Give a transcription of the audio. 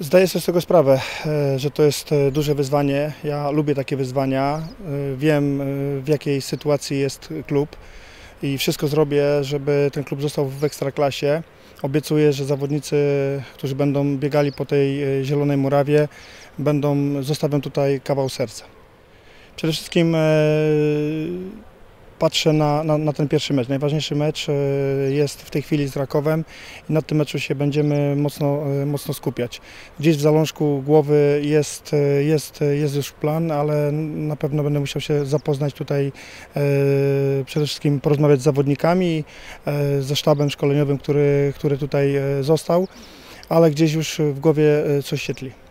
Zdaję sobie z tego sprawę, e, że to jest e, duże wyzwanie. Ja lubię takie wyzwania. E, Wiem, w jakiej sytuacji jest klub i wszystko zrobię, żeby ten klub został w ekstraklasie. Obiecuję, że zawodnicy, którzy będą biegali po tej zielonej murawie, będą, zostawią tutaj kawał serca. Przede wszystkim patrzę na, na, na ten pierwszy mecz. Najważniejszy mecz e, jest w tej chwili z Rakowem i na tym meczu się będziemy mocno, e, mocno skupiać. Gdzieś w zalążku głowy jest, e, jest, jest już plan, ale na pewno będę musiał się zapoznać tutaj, przede wszystkim porozmawiać z zawodnikami, ze sztabem szkoleniowym, który, który tutaj został, ale gdzieś już w głowie coś się tli.